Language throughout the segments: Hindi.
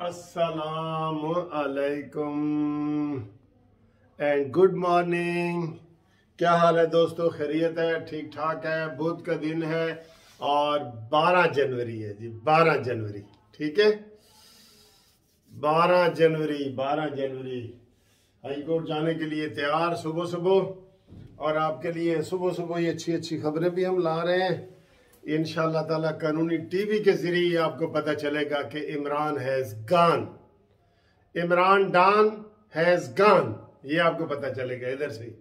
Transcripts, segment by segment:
अस्सलाम अलैकुम एंड गुड मॉर्निंग क्या हाल है दोस्तों? खैरियत है? ठीक ठाक है? बुध का दिन है और 12 जनवरी है जी 12 जनवरी। ठीक है? 12 जनवरी 12 जनवरी। हाईकोर्ट जाने के लिए तैयार सुबह सुबह और आपके लिए सुबह सुबह ये अच्छी अच्छी खबरें भी हम ला रहे हैं। इन ताला कानूनी टीवी के ज़रिए आपको पता चलेगा कि इमरान हैज़ गान। इमरान डान हैज़ गान, ये आपको पता चलेगा इधर से।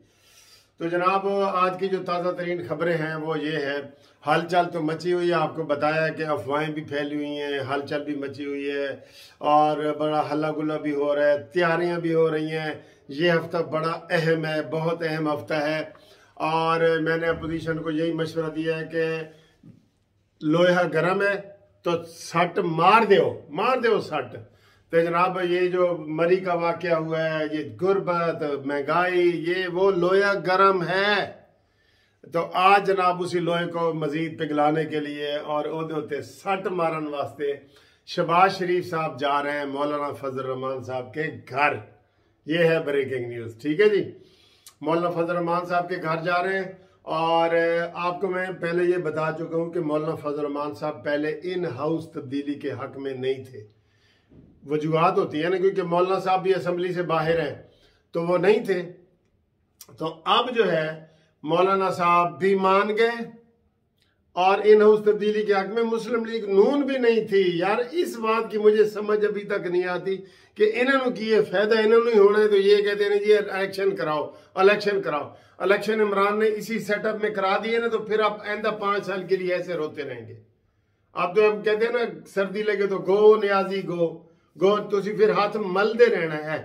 तो जनाब, आज की जो ताज़ा तरीन खबरें हैं, वो ये है, हलचल तो मची हुई है, आपको बताया कि अफवाहें भी फैली हुई हैं, हलचल भी मची हुई है, और बड़ा हल्ला गुल्ला भी हो रहा है, तैयारियाँ भी हो रही हैं। ये हफ़्ता बड़ा अहम है, बहुत अहम हफ़्ता है, और मैंने अपोजिशन को यही मशवरा दिया है कि लोहा गर्म है तो सट मार दो मार दो सट। तो जनाब, ये जो मरी का वाक़ हुआ है, ये गुर्बत, महँगाई, ये वो लोहा गर्म है। तो आज जनाब उसी लोहे को मजीद पिघलाने के लिए और सट मारन वास्ते शबाज शरीफ साहब जा रहे हैं, मौलाना फजल रहमान साहब के घर। ये है ब्रेकिंग न्यूज़ ठीक है जी? मौलाना फजल रहमान साहब के घर जा रहे हैं। और आपको मैं पहले ये बता चुका हूँ कि मौलाना फजलरमान साहब पहले इन हाउस तब्दीली के हक में नहीं थे। वजूहत होती है ना, क्योंकि मौलाना साहब भी असम्बली से बाहर हैं तो वो नहीं थे। तो अब जो है, मौलाना साहब भी मान गए और इन हाउस तब्दीली के हक में मुस्लिम लीग नून भी नहीं थी। यार, इस बात की मुझे समझ अभी तक नहीं आती कि इन्होंने किए फ़ायदा इन्होंने ही होना है तो ये कहते हैं जी इलेक्शन कराओ इलेक्शन कराओ। इलेक्शन इमरान ने इसी सेटअप में करा दिए ना तो फिर आप आइंदा पाँच साल के लिए ऐसे रोते रहेंगे। अब तो हम कहते हैं ना, सर्दी लगे तो गो न्याजी, गो गो तो फिर हाथ मलते रहना है।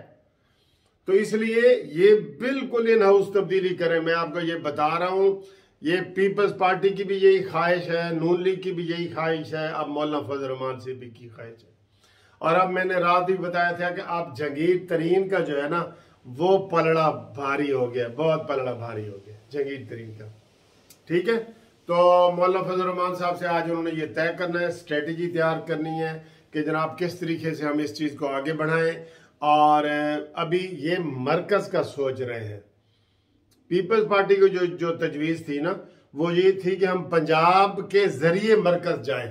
तो इसलिए ये बिल्कुल इन हाउस तब्दीली करें। मैं आपको ये बता रहा हूँ ये पीपल्स पार्टी की भी यही ख्वाहिश है नून लीग की भी यही ख्वाहिश है, अब मौलाना फजल रहमान से भी की ख्वाहिश है। और अब मैंने रात भी बताया था कि आप जहांगीर तरीन का जो है ना, वो पलड़ा भारी हो गया, बहुत पलड़ा भारी हो गया, जंगीर तरीन का। ठीक है? तो मौलाना फजल रहमान साहब से आज उन्होंने ये तय करना है, स्ट्रेटजी तैयार करनी है कि जनाब किस तरीके से हम इस चीज़ को आगे बढ़ाएँ। और अभी ये मरकज का सोच रहे हैं। पीपल्स पार्टी की जो जो तजवीज़ थी ना वो ये थी कि हम पंजाब के जरिए मरकज जाएं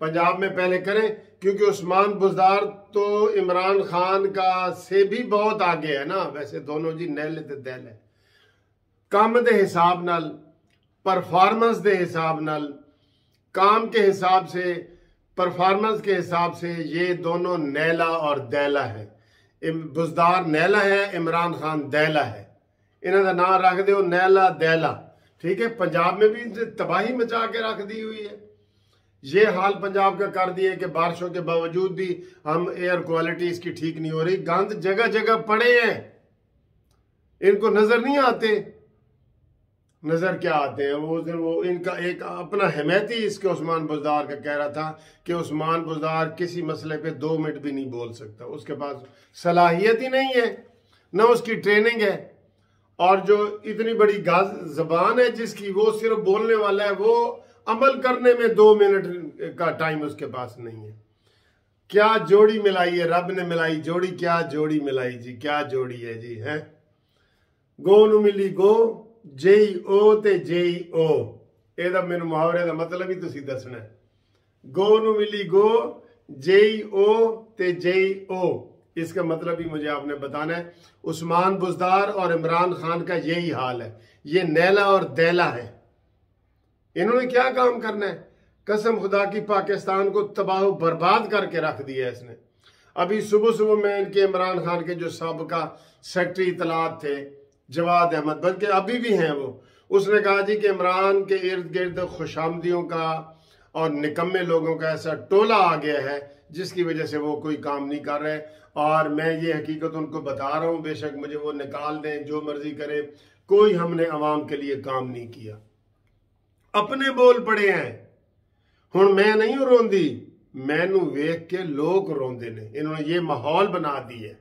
पंजाब में पहले करें क्योंकि उस्मान बुजदार तो इमरान खान का से भी बहुत आगे है ना वैसे दोनों जी नैल ते दिल है ਕੰਮ ਦੇ ਹਿਸਾਬ ਨਾਲ परफॉर्मेंस के हिसाब नाल काम के हिसाब से परफॉर्मेंस के हिसाब से ये दोनों नैला और दैला है बुजदार नैला है इमरान खान दैला है इन्हों का नाम रख दो नैला दैला। ठीक है? पंजाब में भी तबाही मचा के रख दी हुई है। ये हाल पंजाब का कर दिए कि बारिशों के बावजूद भी हम एयर क्वालिटी इसकी ठीक नहीं हो रही। गंद जगह जगह पड़े हैं। इनको नज़र नहीं आते। नज़र क्या आते हैं? वो दिन वो इनका एक अपना हिमैती इसके उस्मान बुजदार का कह रहा था कि उस्मान बुजदार किसी मसले पे दो मिनट भी नहीं बोल सकता। उसके पास सलाहियत ही नहीं है, ना उसकी ट्रेनिंग है। और जो इतनी बड़ी गाज जबान है जिसकी वो सिर्फ बोलने वाला है वो अमल करने में दो मिनट का टाइम उसके पास नहीं है क्या जोड़ी मिलाई है रब ने मिलाई जोड़ी क्या जोड़ी मिलाई जी क्या जोड़ी है जी है गो नु मिली गो जेई ओ ते जेई ओ ਇਹਦਾ ਮੈਨੂੰ ਮੁਹਾਵਰੇ ਦਾ ਮਤਲਬ ਹੀ ਤੁਸੀਂ ਦੱਸਣਾ गो नु मिली गो जेई ओ ते जेई ओ इसका मतलब भी मुझे आपने बताना है, उस्मान बुजदार और इमरान खान का यही हाल है। ये नैला और दैला है। इन्होंने क्या काम करना है? कसम खुदा की पाकिस्तान को तबाह बर्बाद करके रख दिया है इसने। अभी सुबह सुबह में इनके इमरान खान के जो सबका सेक्रेटरी इतलात थे, जवाद अहमद, बल्कि अभी भी हैं वो, उसने कहा जी कि इमरान के इर्द गिर्द खुशामदियों का और निकम्मे लोगों का ऐसा टोला आ गया है, जिसकी वजह से वो कोई काम नहीं कर रहे। और मैं ये हकीकत उनको बता रहा हूँ, बेशक मुझे वो निकाल दें, जो मर्ज़ी करे। कोई हमने अवाम के लिए काम नहीं किया। अपने बोल पड़े हैं। हूँ मैं नहीं रोंदी, मैनू वेख के लोग रोंदे ने। इन्होंने ये माहौल बना दी है।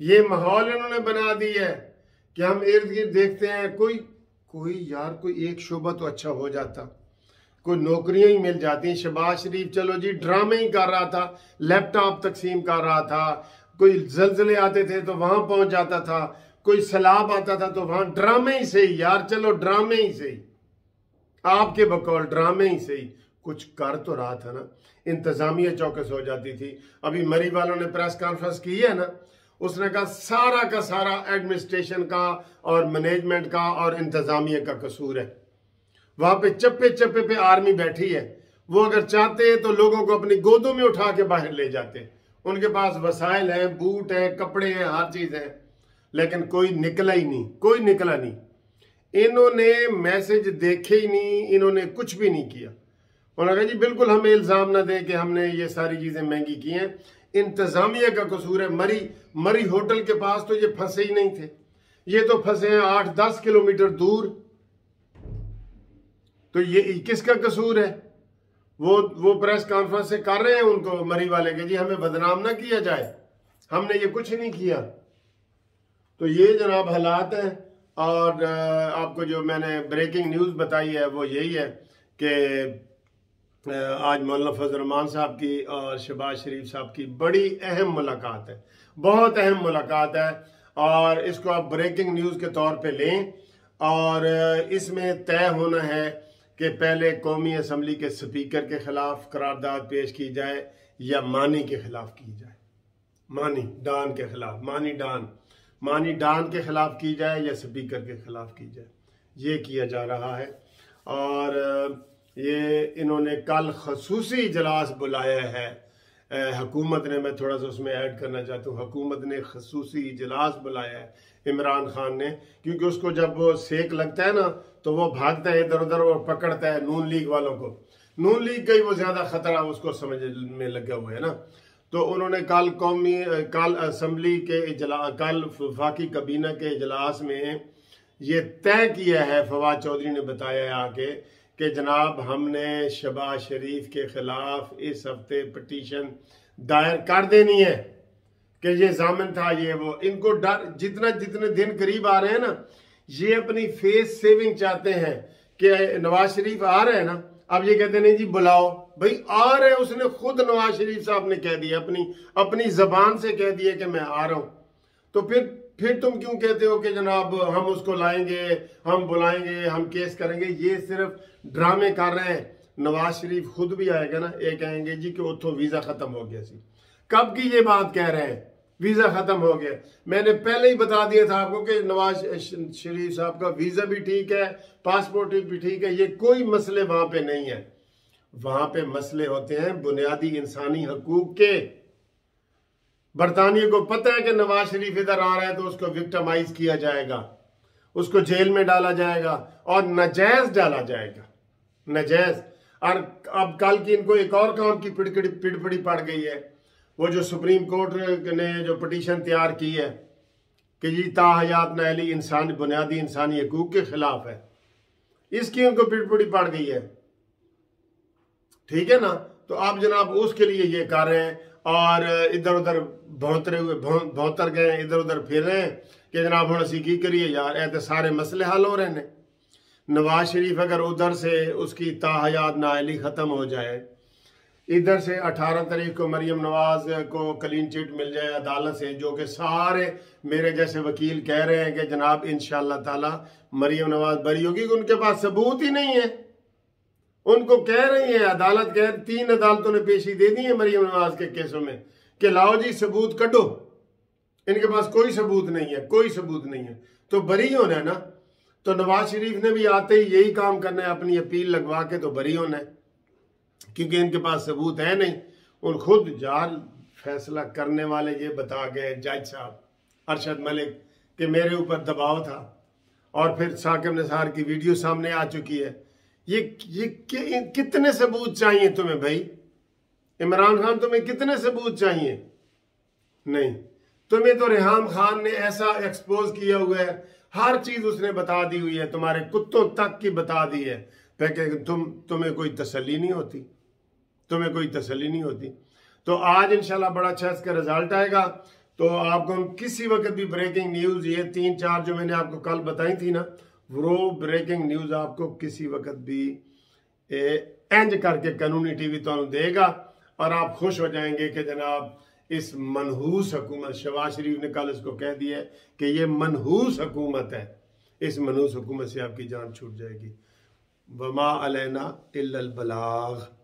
ये माहौल इन्होंने बना दी है कि हम इर्द गिर्द देखते हैं, कोई कोई यार, कोई एक शोबा तो अच्छा हो जाता। कोई नौकरियाँ ही मिल जाती शबाज शरीफ, चलो जी, ड्रामे ही कर रहा था, लैपटॉप तकसीम कर रहा था, कोई जलजले आते थे तो वहाँ पहुँच जाता था, कोई सैलाब आता था तो वहाँ ड्रामे ही सही, यार चलो ड्रामे ही सही। आपके बकौल ड्रामे ही सही, कुछ कर तो रहा था ना। इंतजामिया चौकस हो जाती थी। अभी मरी वालों ने प्रेस कॉन्फ्रेंस की है ना, उसने कहा, सारा का सारा एडमिनिस्ट्रेशन का और मैनेजमेंट का और इंतजामिया का कसूर है। वहाँ पे चप्पे चप्पे पे आर्मी बैठी है। वो अगर चाहते हैं तो लोगों को अपनी गोदों में उठा के बाहर ले जाते। उनके पास वसाइल हैं, बूट हैं, कपड़े हैं, हर चीज़ है। लेकिन कोई निकला ही नहीं, कोई निकला नहीं। इन्होंने मैसेज देखे ही नहीं, इन्होंने कुछ भी नहीं किया। उन्होंने कहा, जी, बिल्कुल हमें इल्ज़ाम ना दें कि हमने ये सारी चीज़ें महँगी की हैं। इंतजामिया का कसूर है, मरी मरी होटल के पास तो ये फंसे ही नहीं थे। ये तो फंसे हैं आठ दस किलोमीटर दूर। तो ये किसका कसूर है? वो वो प्रेस कॉन्फ्रेंस से कर रहे हैं उनको, मरी वाले के। जी, हमें बदनाम ना किया जाए। हमने ये कुछ नहीं किया। तो ये जनाब हालात हैं, और आपको जो मैंने ब्रेकिंग न्यूज़ बताई है, वो यही है कि आज मौलाना फजलरमान साहब की और शबाज शरीफ साहब की बड़ी अहम मुलाकात है। बहुत अहम मुलाकात है, और इसको आप ब्रेकिंग न्यूज़ के तौर पे लें, और इसमें तय होना है कि पहले कौमी असम्बली के स्पीकर के खिलाफ करारदाद पेश की जाए या मानी के खिलाफ की जाए? मानी, डान के खिलाफ, मानी डान। मानी डान के खिलाफ की जाए या स्पीकर के खिलाफ की जाए? ये किया जा रहा है। और ये इन्होंने कल खसूसी इजलास बुलाया है हकूमत ने मैं थोड़ा सा उसमें ऐड करना चाहता हूँ। हकूमत ने खसूसी इजलास बुलाया है इमरान खान ने, क्योंकि उसको जब वो सेक लगता है ना तो वो भागता है इधर उधर और पकड़ता है नून लीग वालों को। नून लीग का ही वो ज़्यादा खतरा उसको समझ में लगा हुआ है ना। तो उन्होंने कल कौमी, कल असम्बली के इजला, कल वफाकी कबीना के इजलास में ये तय किया है, फवाद चौधरी ने बताया आके कि जनाब हमने शबाज शरीफ के खिलाफ इस हफ़्ते पटिशन दायर कर देनी है कि ये जामिन था, ये वो। इनको डर, जितना जितने दिन करीब आ रहे हैं ना, ये अपनी फेस सेविंग चाहते हैं कि नवाज़ शरीफ आ रहे हैं ना, अब ये कहते नहीं जी, बुलाओ। भाई, आ रहे उसने खुद नवाज़ शरीफ साहब ने कह दिया, अपनी अपनी जबान से कह दिया कि मैं आ रहा हूँ। तो फिर फिर तुम क्यों कहते हो कि जनाब, हम उसको लाएँगे, हम बुलाएँगे, हम केस करेंगे? ये सिर्फ़ ड्रामे कर रहे हैं। नवाज़ शरीफ खुद भी आएगा ना, ये कहेंगे जी कि उतो वीज़ा खत्म हो गया सी। कब की ये बात कह रहे हैं? वीज़ा खत्म हो गया। मैंने पहले ही बता दिया था आपको कि नवाज़ शरीफ साहब का वीज़ा भी ठीक है, पासपोर्ट भी ठीक है, ये कोई मसले वहाँ पे नहीं है। वहाँ पे मसले होते हैं बुनियादी इंसानी हकूक के। बरतानिया को पता है कि नवाज़ शरीफ इधर आ रहा है तो उसको विक्टमाइज किया जाएगा। उसको जेल में डाला जाएगा और नजायज डाला जाएगा। नजायज। और अब कल की इनको एक और काम की पिड़कड़ी पिड़पड़ी पड़ गई है। वो जो सुप्रीम कोर्ट ने जो पटिशन तैयार की है कि जी ताहयात नैली इंसान, बुनियादी इंसानी हकूक के खिलाफ है। इसकी उनको पिड़पुड़ी पड़ गई है। ठीक है ना? तो आप जनाब उसके लिए ये कर रहे हैं। और इधर उधर भौतरे हुए भौतर गए इधर उधर फिर रहे हैं कि जनाब हम असी की करिए यार ऐसे सारे मसले हल हो रहे हैं नवाज़ शरीफ अगर उधर से उसकी ताहयात नायली ख़त्म हो जाए, इधर से 18 तारीख को मरियम नवाज़ को क्लीन चिट मिल जाए अदालत से, जो कि सारे मेरे जैसे वकील कह रहे हैं कि जनाब इन ताला मरियम नवाज़ बरी होगी उनके पास सबूत ही नहीं है। उनको कह रही है, अदालत कह तीन अदालतों ने पेशी दे दी है मरियम नवाज़ के केसों में कि लाओ जी, सबूत कटो इनके पास कोई सबूत नहीं है, कोई सबूत नहीं है। तो बरी होना है ना। तो नवाज़ शरीफ ने भी आते ही यही काम करना है, अपनी अपील लगवा के तो बरी होना है। क्योंकि इनके पास सबूत है नहीं। और खुद जाल फैसला करने वाले ये बता गए जज साहब, अरशद मलिक, कि मेरे ऊपर दबाव था। और फिर साकिब निसार की वीडियो सामने आ चुकी है। ये ये कि, कितने सबूत चाहिए तुम्हें भाई? इमरान खान तुम्हें कितने सबूत चाहिए? नहीं। तुम्हें तो रेहाम खान ने ऐसा एक्सपोज किया हुआ है। हर चीज़ उसने बता दी हुई है। तुम्हारे कुत्तों तक की बता दी है। तुम तुम्हें कोई तसली नहीं होती। तुम्हें कोई तसली नहीं होती। तो आज इंशाल्लाह बड़ा अच्छा इसका रिज़ल्ट आएगा। तो आपको हम किसी वक्त भी ब्रेकिंग न्यूज़ ये तीन चार जो मैंने आपको कल बताई थी ना वो ब्रेकिंग न्यूज़ आपको किसी वक्त भी एंज करके कानूनी टीवी तो देगा और आप खुश हो जाएँगे कि जनाब, इस मनहूस हकूमत शवाज शरीफ ने कल इसको कह दिया है कि ये मनहूस हकूमत है। इस मनहूस हकूमत से आपकी जान छूट जाएगी। वमा अलैना इल्लल बलाग।